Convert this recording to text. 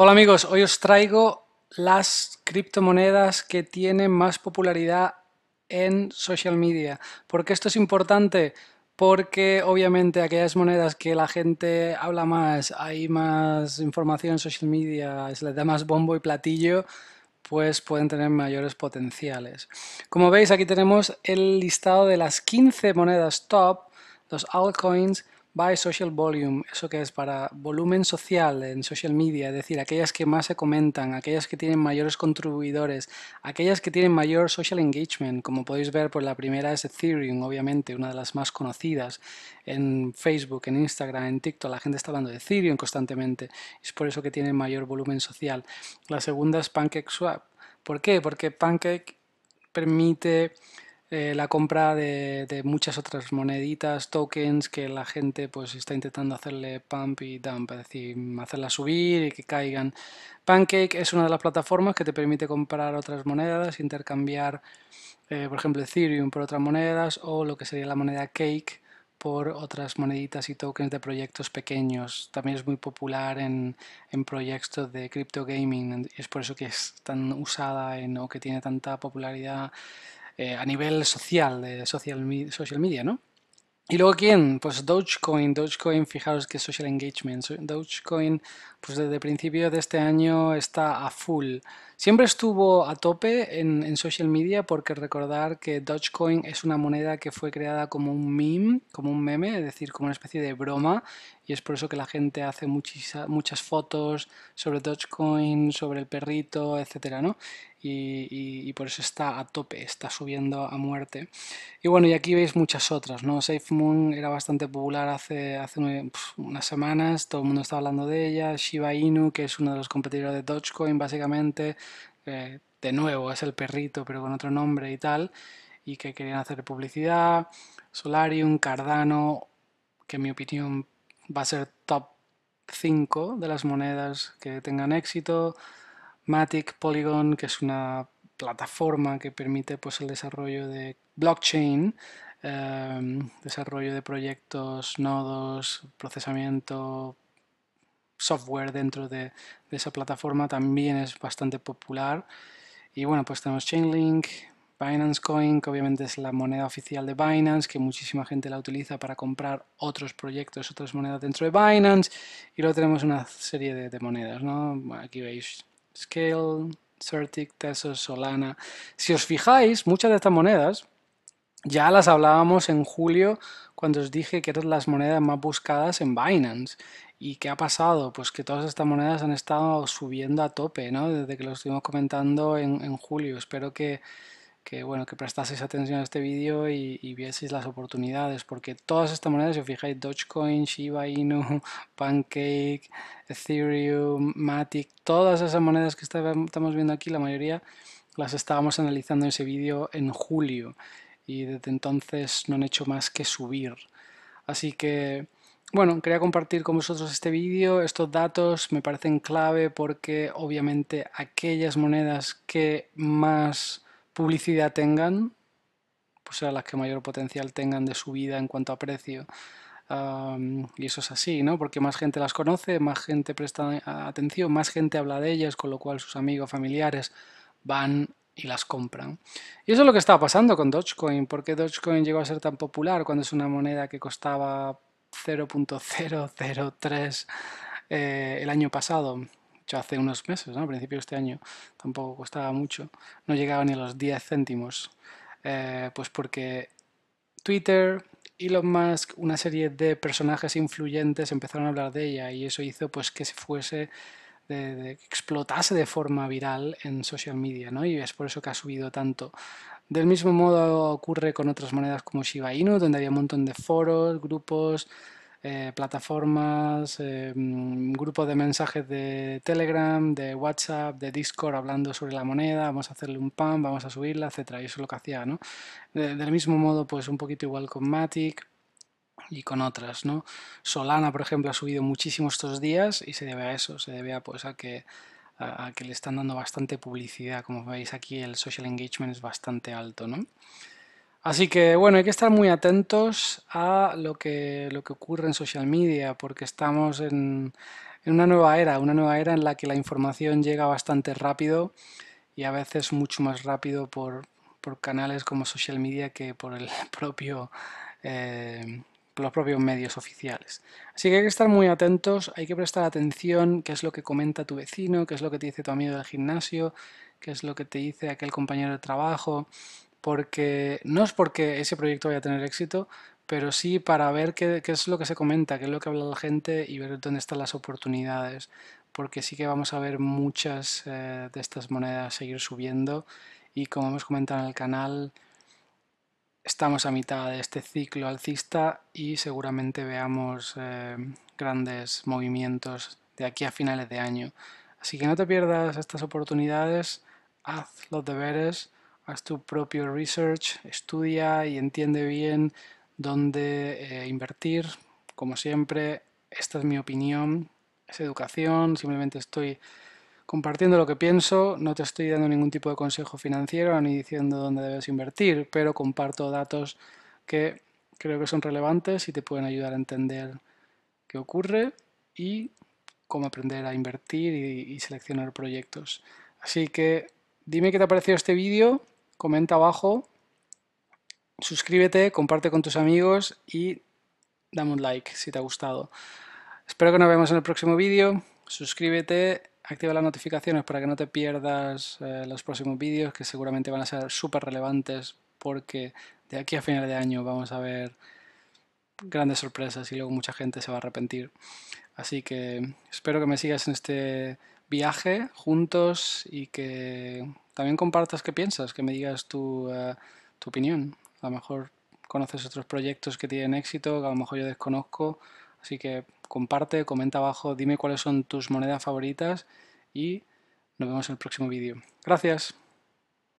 Hola amigos, hoy os traigo las criptomonedas que tienen más popularidad en social media. ¿Por qué esto es importante? Porque obviamente aquellas monedas que la gente habla más, hay más información en social media, se les da más bombo y platillo, pues pueden tener mayores potenciales. Como veis aquí tenemos el listado de las 15 monedas top, los altcoins, by social volume, eso que es para volumen social en social media, es decir, aquellas que más se comentan, aquellas que tienen mayores contribuidores, aquellas que tienen mayor social engagement, como podéis ver, pues la primera es Ethereum, obviamente, una de las más conocidas en Facebook, en Instagram, en TikTok, la gente está hablando de Ethereum constantemente, es por eso que tiene mayor volumen social. La segunda es PancakeSwap. ¿Por qué? Porque Pancake permite eh, la compra de, muchas otras moneditas, tokens que la gente pues está intentando hacerle pump y dump, es decir, hacerla subir y que caigan. Pancake es una de las plataformas que te permite comprar otras monedas, intercambiar, eh, por ejemplo, Ethereum por otras monedas o lo que sería la moneda Cake por otras moneditas y tokens de proyectos pequeños. También es muy popular en, en proyectos de crypto gaming es por eso que es tan usada en, o que tiene tanta popularidad eh, a nivel social, de social, social media, ¿no? Y luego, ¿quién? Pues Dogecoin. Dogecoin, fijaros que social engagement. Dogecoin, pues desde principio de este año está a full. Siempre estuvo a tope en, en, social media porque recordar que Dogecoin es una moneda que fue creada como un meme, como un meme, es decir, como una especie de broma y es por eso que la gente hace muchas fotos sobre Dogecoin, sobre el perrito, etcétera, ¿no? Y, por eso está a tope, está subiendo a muerte. Y bueno, y aquí veis muchas otras, ¿no? SafeMoon era bastante popular hace, hace unas semanas, todo el mundo está hablando de ella. Shiba Inu, que es uno de los competidores de Dogecoin, básicamente, de nuevo es el perrito, pero con otro nombre y tal, y que querían hacer publicidad. Solarium, Cardano, que en mi opinión va a ser top 5 de las monedas que tengan éxito. Matic Polygon, que es una plataforma que permite pues, el desarrollo de blockchain, em, desarrollo de proyectos, nodos, procesamiento, software dentro de, de, esa plataforma también es bastante popular. Y bueno, pues tenemos Chainlink, Binance Coin, que obviamente es la moneda oficial de Binance, que muchísima gente la utiliza para comprar otros proyectos, otras monedas dentro de Binance. Y luego tenemos una serie de, monedas, ¿no? aquí veis Scale, Certic, Tesos, Solana. Si os fijáis, muchas de estas monedas ya las hablábamos en julio cuando os dije que eran las monedas más buscadas en Binance. ¿Y qué ha pasado? Pues que todas estas monedas han estado subiendo a tope, ¿no? Desde que lo estuvimos comentando en, en julio. Espero que que bueno que prestaseis atención a este vídeo y, y, vieseis las oportunidades porque todas estas monedas si os fijáis Dogecoin, Shiba Inu, Pancake, Ethereum, Matic todas esas monedas que estamos viendo aquí la mayoría las estábamos analizando en ese vídeo en julio y desde entonces no han hecho más que subir así que bueno, quería compartir con vosotros este vídeo. Estos datos me parecen clave porque obviamente aquellas monedas que más publicidad tengan, pues serán las que mayor potencial tengan de subida en cuanto a precio. y eso es así, ¿no? Porque más gente las conoce, más gente presta atención, más gente habla de ellas, con lo cual sus amigos, familiares van y las compran. Y eso es lo que estaba pasando con Dogecoin. ¿Por qué Dogecoin llegó a ser tan popular cuando es una moneda que costaba 0.003 eh, el año pasado? Hace unos meses, ¿no? a principios de este año, tampoco costaba mucho, no llegaba ni a los 10 céntimos, eh, pues porque Twitter, Elon Musk, una serie de personajes influyentes empezaron a hablar de ella y eso hizo pues que se fuese, de, explotase de forma viral en social media, ¿no? Y es por eso que ha subido tanto. Del mismo modo ocurre con otras monedas como Shiba Inu, donde había un montón de foros, grupos, eh, plataformas, eh, mm, grupos de mensajes de Telegram, de WhatsApp, de Discord hablando sobre la moneda, vamos a hacerle un pan, vamos a subirla, etcétera. Y eso es lo que hacía, ¿no? del mismo modo, pues un poquito igual con Matic y con otras, ¿no? Solana, por ejemplo, ha subido muchísimo estos días y se debe a eso, se debe a, pues, a que a que le están dando bastante publicidad. Como veis aquí el social engagement es bastante alto, ¿no? Así que bueno, hay que estar muy atentos a lo que, lo que ocurre en social media porque estamos en, una nueva era, una nueva era en la que la información llega bastante rápido y a veces mucho más rápido por, por canales como social media que por el propio eh, los propios medios oficiales. Así que hay que estar muy atentos, hay que prestar atención qué es lo que comenta tu vecino, qué es lo que te dice tu amigo del gimnasio, qué es lo que te dice aquel compañero de trabajo, porque no es porque ese proyecto vaya a tener éxito, pero sí para ver qué, es lo que se comenta, qué es lo que habla la gente y ver dónde están las oportunidades, porque sí que vamos a ver muchas eh, de estas monedas seguir subiendo y como hemos comentado en el canal, Estamos a mitad de este ciclo alcista y seguramente veamos eh, grandes movimientos de aquí a finales de año. Así que no te pierdas estas oportunidades, haz los deberes, haz tu propio research, estudia y entiende bien dónde eh, invertir. Como siempre, esta es mi opinión, es educación, simplemente estoy compartiendo lo que pienso, no te estoy dando ningún tipo de consejo financiero ni diciendo dónde debes invertir, pero comparto datos que creo que son relevantes y te pueden ayudar a entender qué ocurre y cómo aprender a invertir y, seleccionar proyectos. Así que dime qué te ha parecido este vídeo, comenta abajo, suscríbete, comparte con tus amigos y dame un like si te ha gustado. Espero que nos vemos en el próximo vídeo. Suscríbete activa las notificaciones para que no te pierdas eh, los próximos vídeos que seguramente van a ser súper relevantes porque de aquí a final de año vamos a ver grandes sorpresas y luego mucha gente se va a arrepentir. Así que espero que me sigas en este viaje juntos y que también compartas qué piensas, que me digas tu, eh, tu opinión. A lo mejor conoces otros proyectos que tienen éxito, que a lo mejor yo desconozco Así que comparte, comenta abajo, dime cuáles son tus monedas favoritas y nos vemos en el próximo vídeo. Gracias.